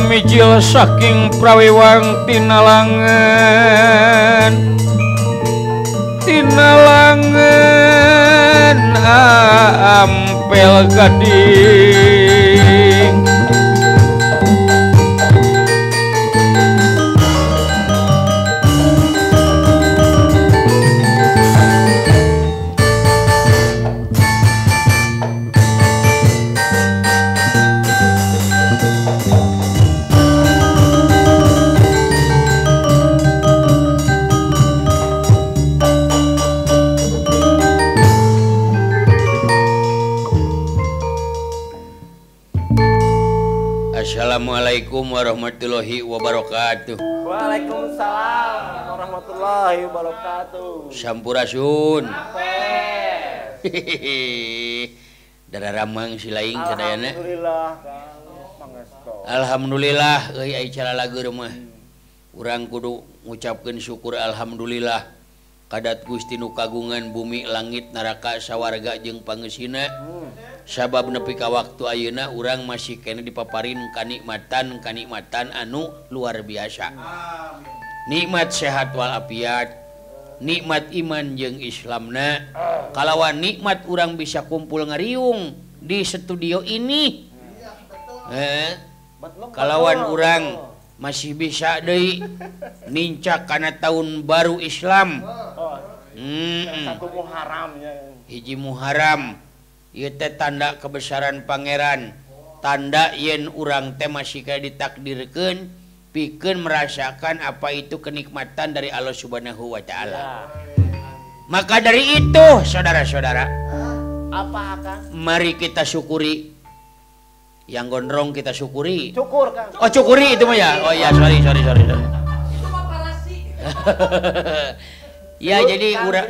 mijil saking prawiwangtina langen Tina langen ah, ampel gadis. wabarakatuh. Sampurasun. Dara Ramang silaing sadayana Alhamdulillah Alhamdulillah euy ai cara lagu mah. Urang kudu ngucapkeun syukur alhamdulillah. Kadat Gusti nu kagungan bumi langit neraka sawarga jeung pangeusina. Hmm. sabab nepi ka waktu ayeuna urang masih kene dipaparin kanikmatan kanikmatan anu luar biasa. Nikmat sehat walafiat. nikmat iman jeung Islamna. Kalawan nikmat urang bisa kumpul ngariung di studio ini. Eh, kalawan urang masih bisa deui nincak karena tahun baru Islam. Hmm. hiji Muharram. Yute tanda kebesaran Pangeran. Tanda yen urang tema masihika ditakdirkan pikir merasakan apa itu kenikmatan dari Allah Subhanahu Wa Ta'ala. Maka dari itu saudara-saudara apa akan Mari kita syukuri. Yang gondrong kita syukuri. Cukur kan oh cukuri itu mah ya? Oh ya sorry sorry sorry, sorry. ya terus, jadi orang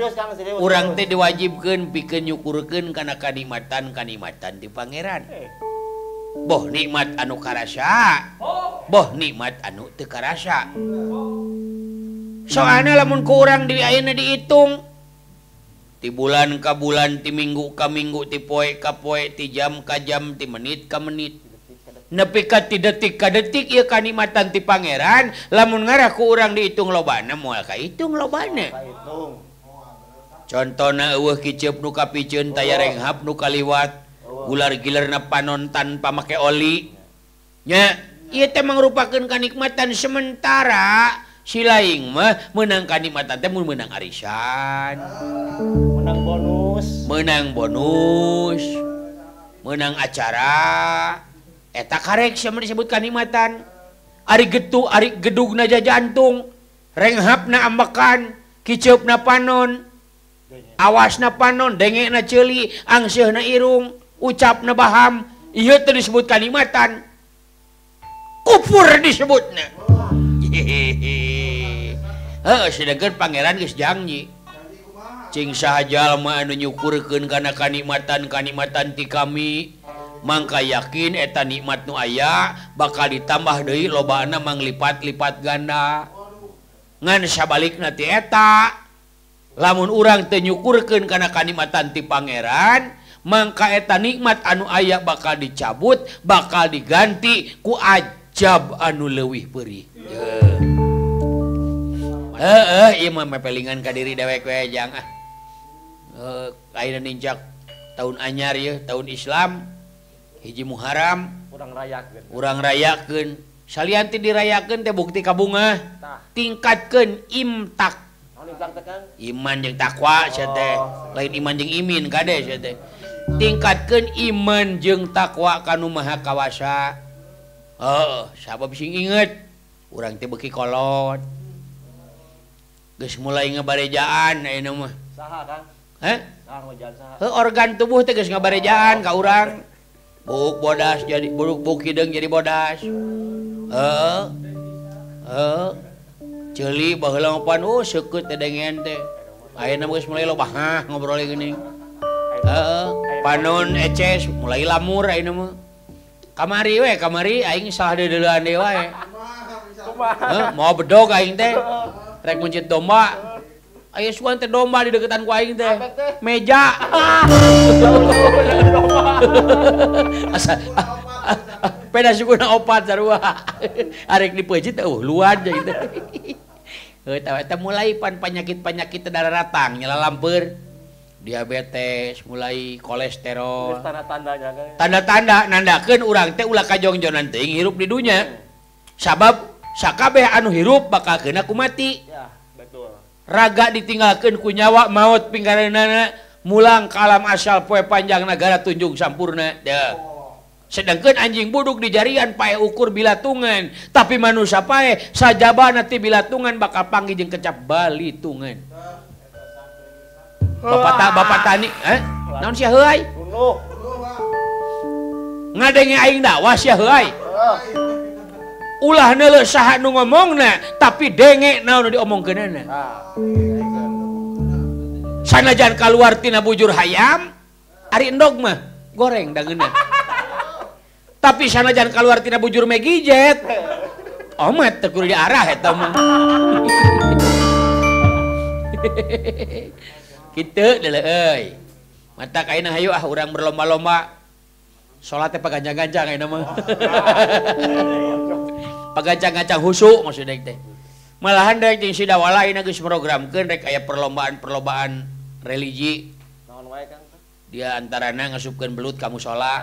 orang teh diwajibkan bikin nyukurkan karena kanimatan kanimatan di Pangeran. Eh. boh nikmat anu karasa. Boh nikmat anu teu karasa. Soalnya lamun kurang diri ayeuna dihitung ti bulan ka bulan ti minggu ka minggu ti poe ka poe ti jam ka jam ti menit ka menit. Nepi ka ti detik ka detik ieu kanikmatan ti pangeran. Lamun ngarah ku urang dihitung lobana moal ka hitung lobana. Contohna eueuh kiceup nu kapiceun taya renghap nu kaliwat. ular gilerna panon tanpa make oli. Nya ieu teh mangrupakeun kanikmatan sementara. Silaing mah menang teh mun menang arisan. Menang bonus. Menang bonus. Menang acara. Eh, Eta karek sama disebut kanikmatan. Ari getu Ari gedugna jajantung. Jantung ambekan kiceupna panon. Awasna panon dengekna ceuli angseuhna irung. ucap nebaham teh disebut Kalimatan. Kupur disebutnya. Sedangkan Pangeran Janji. Cing saha mah anu nyukurkeun karena kanikmatan kanikmatan ti kami. Mangka yakin eta nikmat nu aya bakal ditambah deui lobana manglipat-lipat ganda. Ngan sabalikna ti eta. Lamun urang teu nyukurkeun kana kanikmatan ti Pangeran mangka eta nikmat anu aya bakal dicabut bakal diganti ku ajab anu lewih perih mepelingan ka diri dewek we jang ah. Heeh, ninjak tahun anyar ya tahun Islam hiji Muharram kurang Urang rayakeun. Salian ti dirayakeun teh bukti kabunga Tingkatkeun imtak iman jeung takwa sia teh. lain iman jeung imin kade tingkatkan iman jeung takwa kanu maha kawasa. Oh sabab sing inget urang teh beki kolot. Geus mulai ngabarejaan ayeuna mah. Saha kang? Heh He, organ tubuh teh geus ngabarejaan ka urang. Buk bodas jadi buruk buk hideung jadi bodas. Eh eh ceuli baheula pan oh uh, seukeut teh dengen teh. Ayeuna geus mulai lobah ngobrol geuning. Heeh. panon eces mulai lamur kamari we kamari aing salah dedelan dewa ya eh, mau bedog aing teh. Rek mencit domba. Ayo suan teh domba di deketan ku aing teh. Meja. Asa peda sukuna opat sarua. Arek dipeujit uh luar jadi teh. Mulai pan penyakit-penyakit darah ratang nyala lamper diabetes mulai kolesterol. Tanda-tandanya Tanda-tanda nandakeun urang teh ulah kajongjonan teuing hirup di dunya. Sabab sakabeh anu hirup bakal kena ku mati. Ya, betul. raga ditinggalkan ku nyawa maut pinggaranana mulang ke alam asal poe panjang negara tunjung sampurna ya. Oh. sedangkan anjing buduk di jarian pae ukur bilatungan tapi manusia pae sajaba nanti bilatungan bakal panggil jeung kecap balitungan. Bapak ta, Bapak Tani eh? Naon sia heuy? Ngadenge aing dakwah sia heuy. Ulah neuleuh saha nu ngomongna tapi denge naon nu diomongkeunana. Sanajan kaluar tina bujur hayam ari endog mah goreng dangeuna. tapi sanajan kaluar tina bujur megijet. Omat teu kudu diarah eta mah. gitu dele mata kain hayu ah orang berlomba-lomba. Salatnya pagancang-gancang ini mah. Pagancang-gancang husuk maksudnya teh. Malahan dari jeung sida wala ini geus programkeun rek aya perlombaan-perlombaan religi. Naon wae Kang? Dia antarana ngasupkeun belut kamu musola.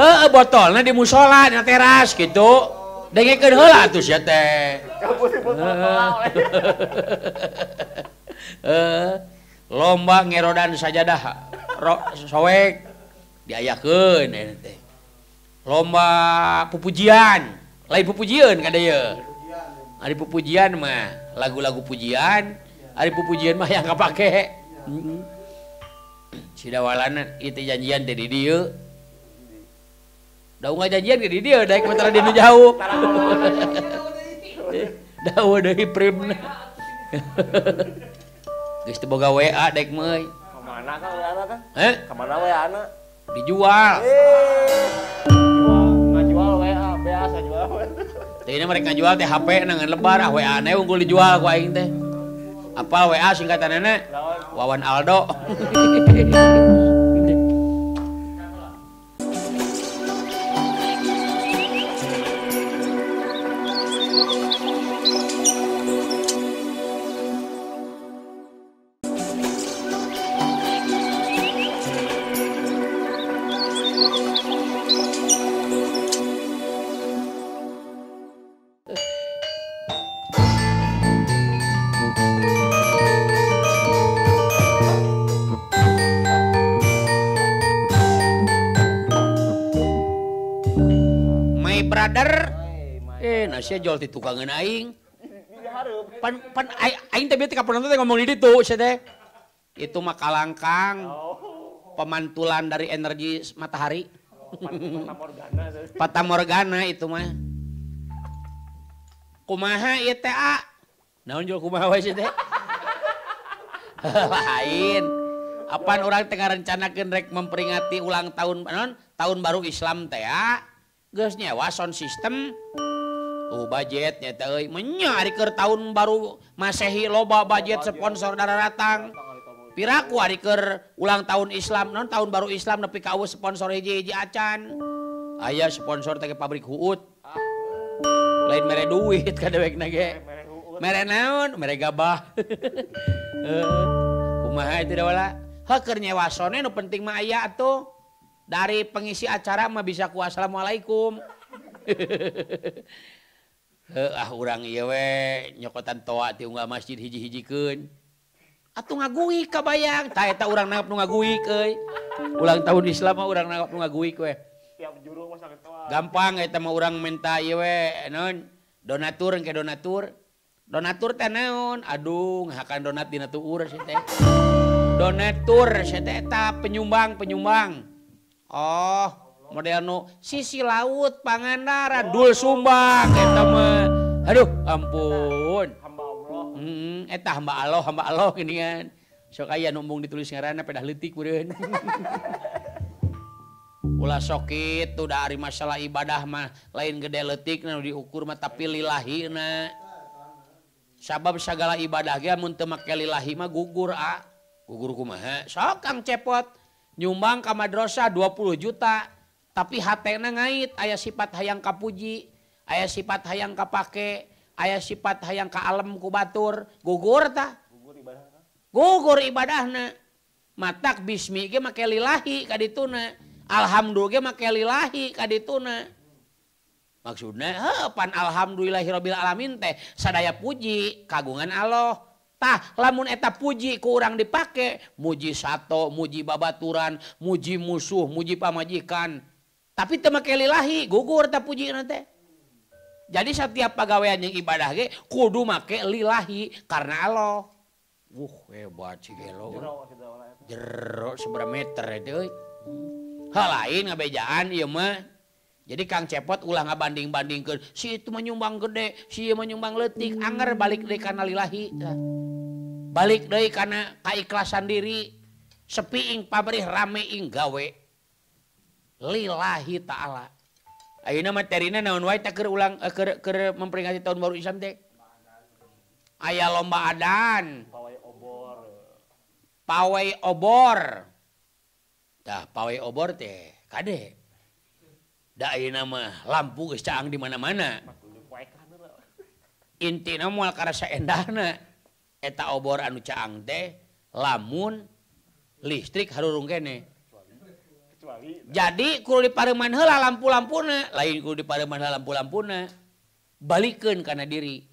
Heeh botolna di musola di teras gitu. Dengekeun heula atuh sia teh. lomba ngerodan sajadaha sowek. Diayakeun eh, teh. Lomba pupujian. Lain pupujian kada ya ari pupujian mah lagu-lagu pujian. Ari pupujian mah yang kapake sidawalana itu janjian teh di dieu. Da daunga janjian ke dia daik mentara dinu jauh. Eh, Dawa deui primna. Geus teu boga WA dek meuy. Ka mana WA na teh? Eh? kamana WA na? Dijual. Dijual, jual WA, biasa jual. Teh ini jual teh HP nangan lebar, ah WA na unggul dijual ku aing teh. Apa WA singkatanana? nenek? Wawan Aldo. sadar eh nasi jual di tukang aing pan pan aing tapi tika pernah tuh ngomong di itu teh. Itu mah kalangkang pemantulan dari energi matahari. Pata Morgana itu mah. Kumaha ieu teh a? Naon jual kumaha wae teh? Lain. Apaan orang tengah rencanakan rek memperingati ulang tahun non tahun baru Islam teh nyewa sound system. Uh, budgetnya menyariker tahun baru Masehi loba budget sponsor dararatang. Piraku ari keur ulang tahun Islam non tahun baru Islam nepi ka sponsor hiji hiji acan. Aya sponsor teh pabrik huut. Lain mere duit ka dewekna ge. mere naon? Mere gabah. Kumaha itu dah Ha keur nyewa sone nu penting mah aya atuh. dari pengisi acara mah bisa ku assalamualaikum. Ah urang iwe nyokotan toa ti unggal masjid hiji-hijikeun. atuh ngagui kabayang. Ta eta urang nanggap nu ngagui euy. Ulang tahun Islam mah urang nanggap nu ngagui we. Gampang eta mah urang minta ieu we naon? Donatur engke donatur. Donatur teh naon? Aduh ngahakan donat dina tuur sih teh. Donatur teh eta penyumbang penyumbang. Oh model nu sisi laut Pangandaran Dul Sumbang mah. Aduh ampun. Hmm, eta hamba Allah hamba Allah gini kan. Sok aya numbung ditulis ngarana pedah leutik meureun ulah sok kitu da ari masalah ibadah mah. Lain gede letik nu diukur mah tapi lillahina. sabab segala ibadah ge mun teu make lillahi mah gugur a. Gugur kumaha? Sok kang cepot. nyumbang ka madrasah 20 juta tapi hatena ngait aya sifat hayang kapuji aya sifat hayang kapake aya sifat hayang ka alam ku batur. Gugur ta? Gugur ibadahna? Gugur ibadahna. Matak bismi ge make lillahi kadituna alhamdulillah ge make lillahi kadituna maksudna heupan alhamdulillahirabbil alamin teh sadaya puji kagungan Allah. Tah, lamun eta puji ku urang dipakai muji sato muji babaturan muji musuh muji pamajikan. Tapi temakai lillahi gugur tak puji nanti jadi setiap pegawaian yang ibadah ge kudu make lillahi karena Allah. Wuh hebat sih gelo. Jero seberapa meter itu hal lain ngabejaan ieu mah. Jadi Kang cepot ulah ngabanding-bandingkeun si itu menyumbang gede si menyumbang leutik, anger balik de karena lillahi balik dari karena kaikhlasan diri sepiing pabrik rameing gawe lillahi ta'ala Ayeuna materina naon wae keur ulang eh, keur keur memperingati tahun baru Islam teh. Aya lomba adan. Pawai obor. Pawai obor. Tah pawai obor teh kade. Da ayeuna mah lampu geus caang di mana-mana. Intina moal karasa endahna. eta obor anu caang teh lamun listrik harurung kene. Jadi kudu di pareman heula lampu-lampuna lain kudu di pareman heula lampu-lampuna balikeun kana diri.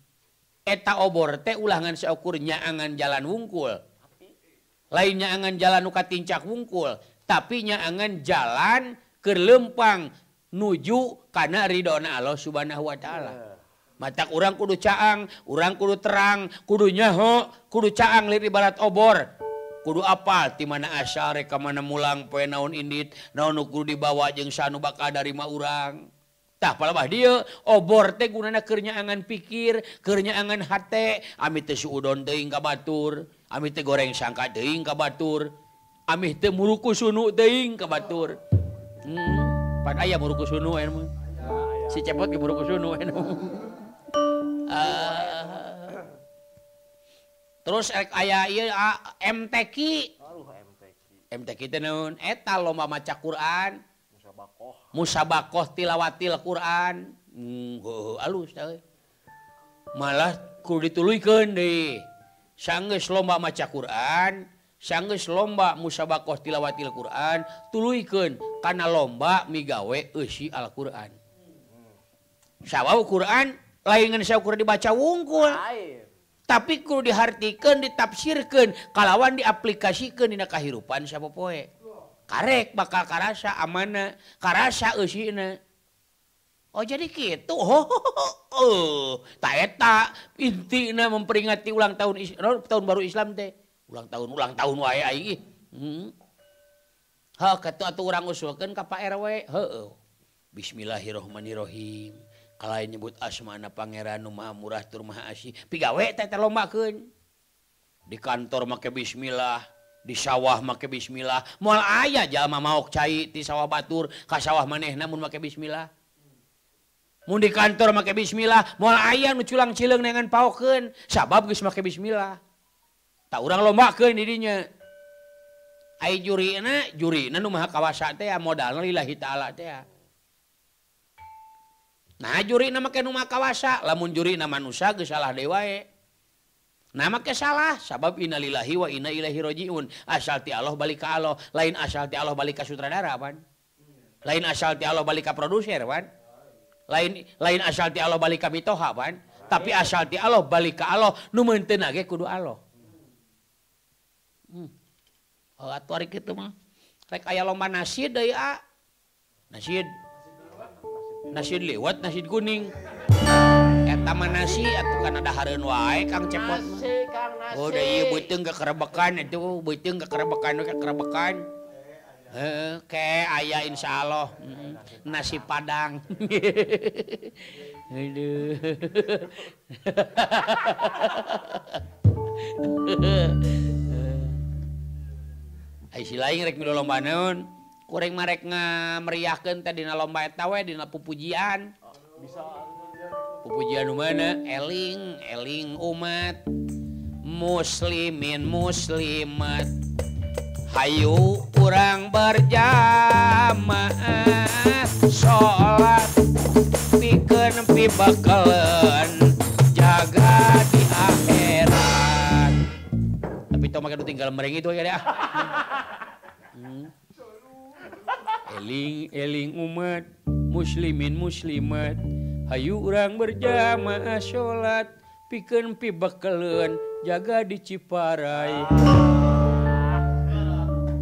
Eta obor teh ulangan saukur nyaangan jalan wungkul. Lain nyaangan jalan nu katincak wungkul tapi nyaangan jalan ke lempang nuju kana ridona Allah subhanahu wa ta'ala. mata orang kudu caang orang kudu terang kudunyaho kudu caang lir barat obor. Kudu apa di mana asal reka mana mulang poe naon indit naon kudu dibawa jeung sanu bakal dari ma urang. Tah palabah dia obor teh gunana keur nyaangan pikir keur nyaangan hate ami teh suudon teuing ka batur ami teh goreng sangka teuing ka batur ami teh muruku sunu teuing ka batur. Hmm pan aya muruku sunu eh, aya si cepot ge muruku sunu eh, aya uh, terus aya MTQ MTQ tenun eta lomba maca Quran. Musabaoh tilawatil Quran. Mm, oh, alus kudu dituluikan deh sanggeus lomba maca Quran sanggeus lomba musabaoh tilawatil Quran tuluykeun karena lomba migawe Usi Alquran. Hmm. Sawwa Quran lain syukur dibaca wungkul. Tapi kudu dihartikan ditafsirkan. Kalawan diaplikasikan dina kehidupan siapa poe. Karek bakal karasa amana karasa usina Oh jadi gitu? Oh, oh, oh, tak eta intina memperingati ulang tahun Islam, tahun baru Islam teh. Ulang tahun ulang tahun wae aing hmm. ha ketua atuh urang usulkeun ka Pak RW heeh bismillahirrahmanirrahim kalau nyebut asmana Pangeran Numa murah Turmah Asih. Pigawe lomaun di kantor make Bismillah di sawah make Bismillah. Mual ayah jalma mau cair di sawah Batur kas sawah maneh namun make Bismillah. Mau di kantor make Bismillah mual nu culang cileng dengan pauken sabab guys make Bismillah. Tak orang di dirinya ai jurina jurina nu maha kawasa teh modalna lillahi taala teh Nah juri nama ke rumah kawasa lamun juri nama nusa salah dewae nama ke salah sabab innalillahi wa inna ilaihi rojiun asal ti Allah balik ke Allah lain asal ti Allah balik ke sutradara pan lain asal ti Allah balik ke produser pan lain lain asal ti Allah balik ke mitoha pan tapi asal ti Allah balik ke Allah nu meunteun ge kudu Allah. Hmm. oh atuh ari kitu mah. Rek aya lomba nasid deui a. Nasid. nasi lewat nasi kuning. Etama nasi atau kan ada harun wae kang cepot oh udah iya beuteung gak kerebekan itu oh, beuteung gak kerebekan gak kerebekan. Eh ke ayah insya Allah. Nasi padang. Aduh. Ayo silain rek milu lomba naon. kuring marek nga meriahkan tadi lomba etawe di pupujian. Bisa. Pupujian mana eling eling umat. Muslimin muslimat. Hayu kurang berjamaah sholat pikir nempi jaga di akhirat. Tapi tau makan tinggal mereng itu ya. eling-eling umat muslimin muslimat. Hayu urang berjamaah salat pikeun pibekeleun jaga di Ciparai.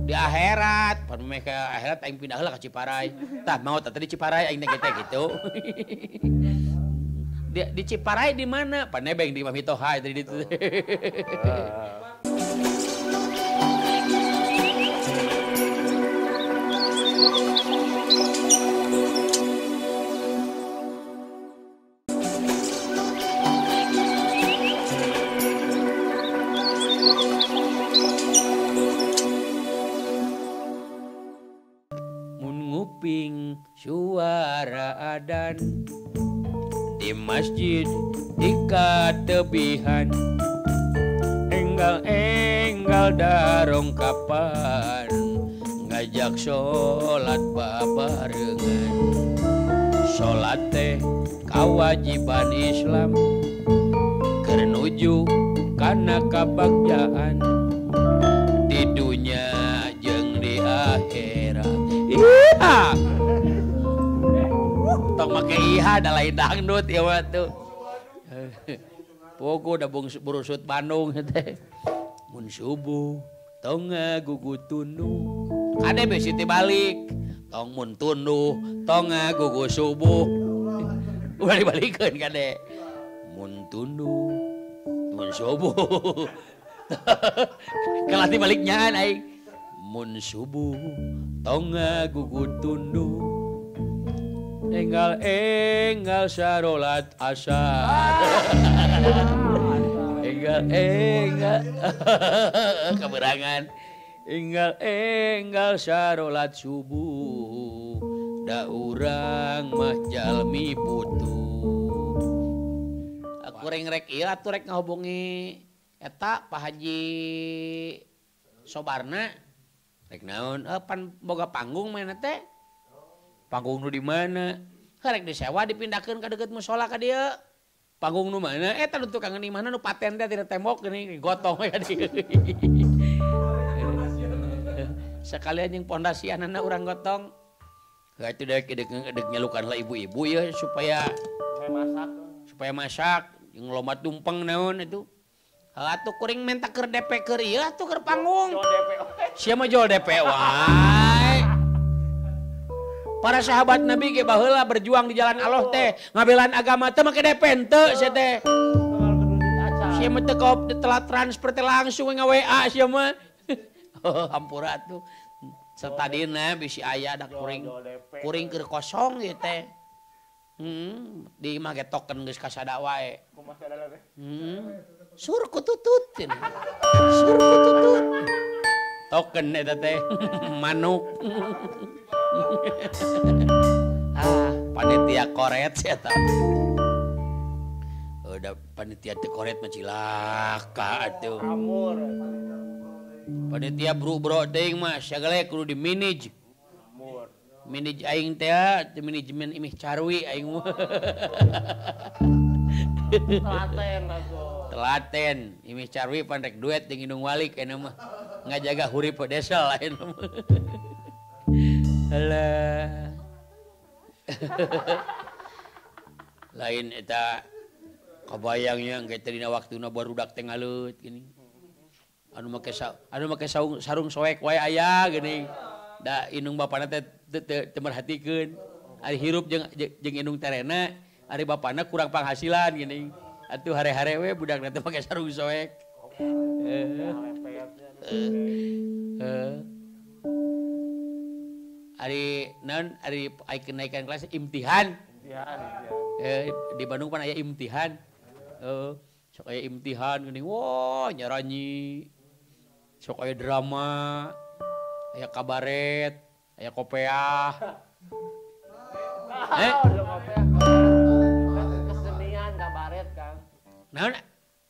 Di akhirat pan mereka akhirat aing pindah lah ke Ciparai. Tah mau tadi di Ciparai aing teh gitu. Di, di Ciparai di mana? Pan nebeng di Mamitoha tadi itu ah. Nguping suara adan di masjid di katebihan. Enggal enggal darong kapan diajak salat babarengan. Salat teh kawajiban Islam. Kernuju karena kabagjaan di dunia jeng di akhirat. Iya. Tong make iha ada lain dangdut ya waktu poko udah bung berusut Bandung teh. Mun subuh tong ngagugu tunduk. Ade be Siti balik. Tong mun tunduh, tong eh, gugus subuh. Ulah dibalikeun ka de. Mun tunduh, mun subuh. Kelati baliknya aing. Mun subuh, tong eh, gugut tunduh. Enggal enggal sarolat asar. Ah. enggal enggal keberangan. Enggal-enggal salat subuh. Da urang mah jalmi butuh aku rengrek iya atuh rek ngahubungi eta Pak Haji Sobarna. Rek naon? Eh, pan boga panggung mana teh? Panggung nu di mana? Rek disewa dipindahkan ke deket musola ke dia panggung nu mana? Eh, eta nu tukang di mana? Nu paten teh tidak tembok gini gotong ya dia sekalian yang pondasi anak orang gotong. Itu nyalukanlah ibu-ibu ya supaya supaya masak. supaya masak. Yang lomba tumpeng naon itu. Atuh kuring minta keur DP keur ya atuh keur panggung. Siapa jual DP oh. wae. Para sahabat Nabi ge baheula berjuang di jalan Allah teh, ngabelan agama teh make DP henteu sia teh. Siapa teh kau telat transfer teh langsung nge WA siapa hampura tuh. Setadina bisi ayah ada kuring kuring ke kosong gitu teh. Hmm di mah ge token geus kasada wae. Hmm sur kutututin sur kututut token eta teh manuk. Ah panitia koret eta udah panitia koret mah cilaka atuh. panitia bro rubro teuing mah sagale kudu di manage manage aing teh ah, manajemen imih carwi aing mah. Telaten telaten. Imih carwi pandek duet jeung indung walik anu mah. Ngajaga hurip desa lain mah. Lain eta kabayangnya engke teh dina waktuna barudak teh ngaleut gini. anu make anu make sarung sarung soek wae aya gini da indung bapana teh teu merhatikeun ari hirup jeung jeung indung terena ari bapana kurang penghasilan gini atuh hare-hare we budak teh make sarung soek eh, eh, eh. Ari non ari kenaikan kelas imtihan. Imtihan. Eh, di Bandung pan aya imtihan. Eh, sok aya imtihan gini. Wah, nyaranyi sok aya drama aya kabaret aya kopeah. Eh? kesenian kabaret kan naon?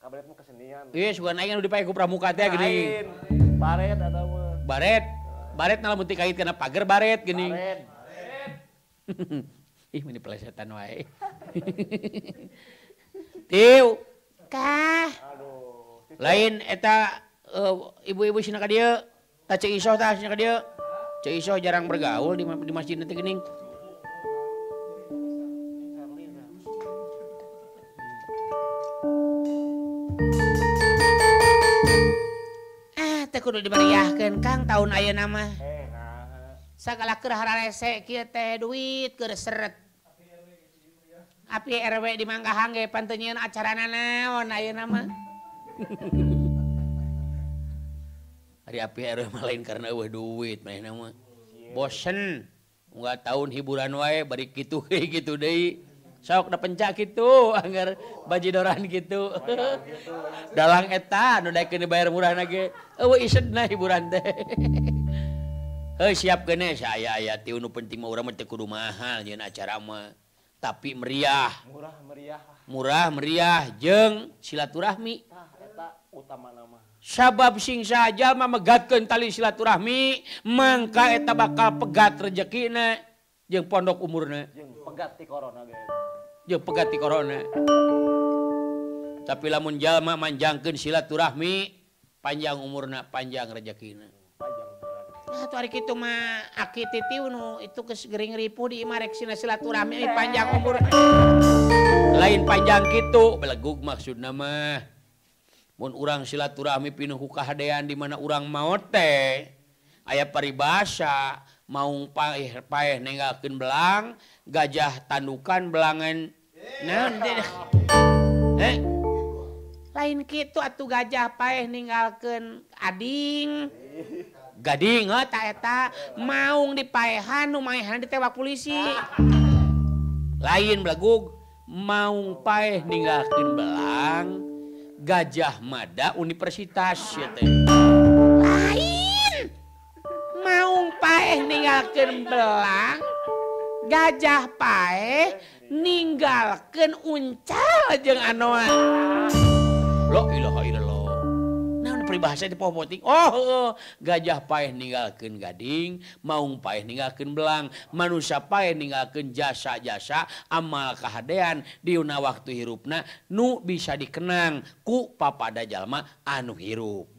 Kabaret mah kesenian. Iya suka naik anu pakai ku pramuka teh gini. Baret atau baret. Baret nalar muti kait kana pagar baret gini. Baret. ih ini pelesetan wae. Tiu kah? Lain eta Eh, ibu-ibu uh, Sina dia eh, iso dia. Isoh jarang bergaul di, di masjid nanti gening ah teh kudu dimeriahkan kang tahun ayo nama. Segala kerhararese kia teh duit keur seret. Api RW di Manggahange pantenyian acara naon ayeuna mah lain karena duit bosen. Nggak tahun hiburan wae bari gitu gitu deui. Sok da pencak kitu anger bajidoran gitu dalang eta nu daek dibayar murah ge eueuh isedna hiburan teh. Hei siap kene saya aya ti nu penting mah urang mah teu kudu mahal nyeun acara mah. Tapi meriah. Murah meriah. Murah meriah jeung silaturahmi. Tah eta utama nama. sabab sing saja memegatkan tali silaturahmi mangka eta bakal pegat rezekina jeung pondok umurna. Jeung pegat ti corona jeung pegat ti corona. Tapi lamun jalma manjangkeun silaturahmi panjang umurna panjang rezekina satu ah, hari itu mah aki titi unu itu gering ripu di imarek sina silaturahmi eh, panjang umur. Lain panjang gitu beleguk maksud nama Mun urang silaturahmi pinuh ku kahadean di mana urang maot teh aya paribasa maung paeh ninggalkeun belang gajah tandukan belangan eh. eh. lain kitu atuh gajah paeh ninggalkeun ading. Gading eh. oh, taeta maung dipaehan nu maehan ditewak polisi. Lain belagug maung paeh ninggalkeun belang Gajah Mada Universitas lain. Mau paeh ninggalkan belang gajah paeh ninggalkan uncal jeng anoan lo ilaha peribahasa di pohobotik oh, oh gajah paeh ninggalkan gading maung paeh ninggalkan belang manusia paeh ninggalkan jasa-jasa amal kehaan diuna waktu hirupna nu bisa dikenang ku papada jalma anu hirup.